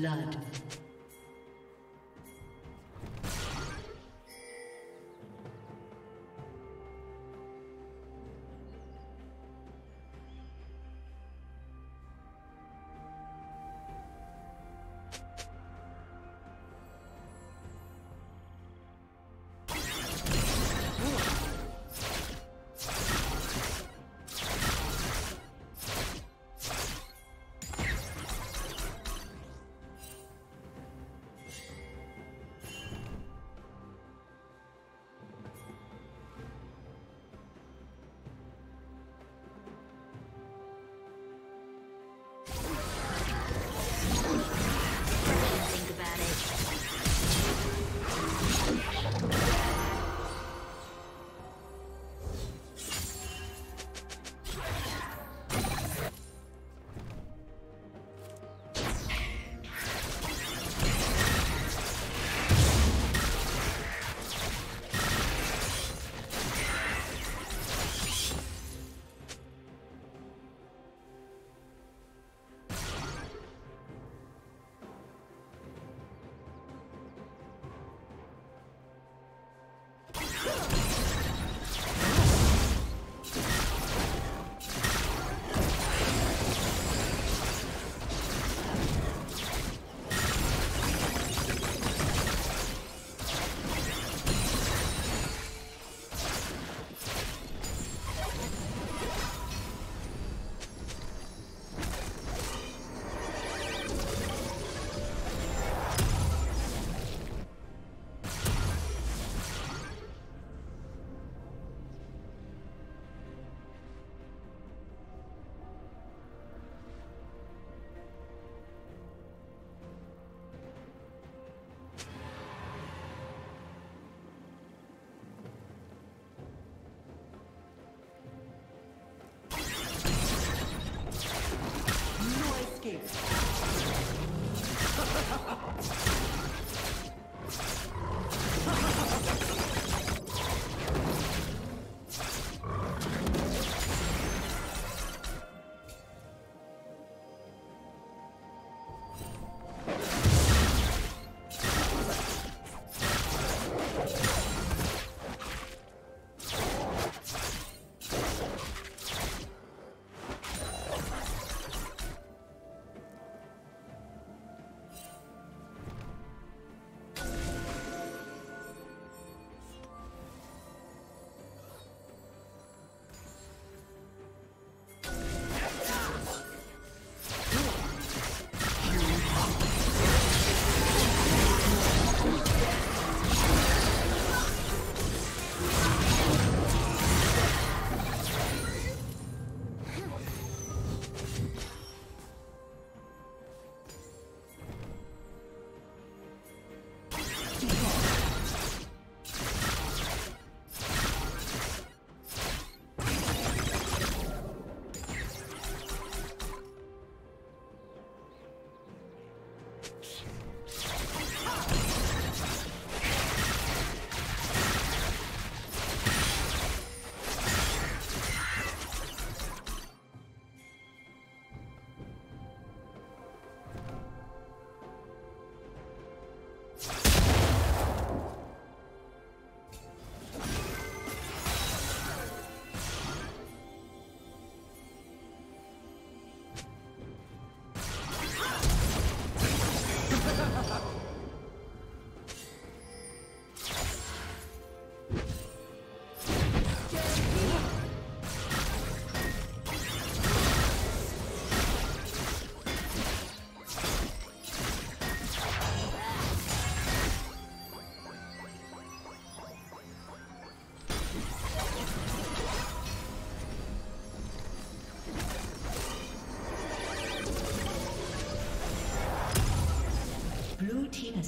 blood.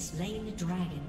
Slain the dragon.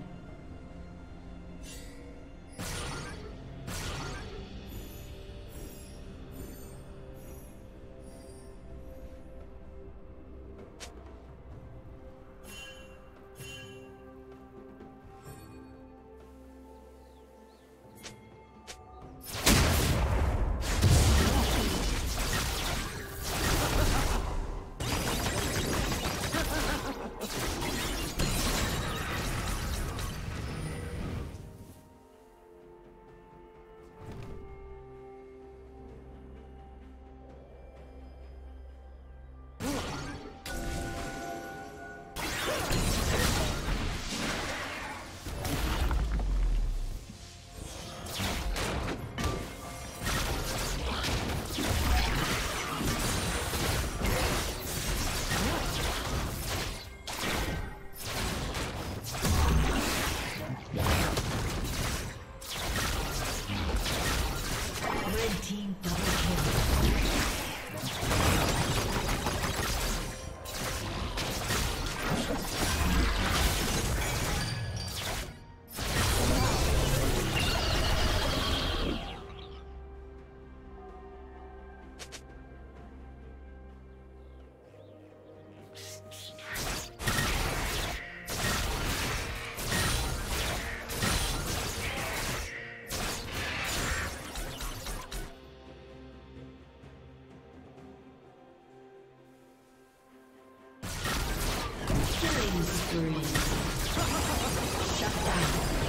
Spree. Shut down.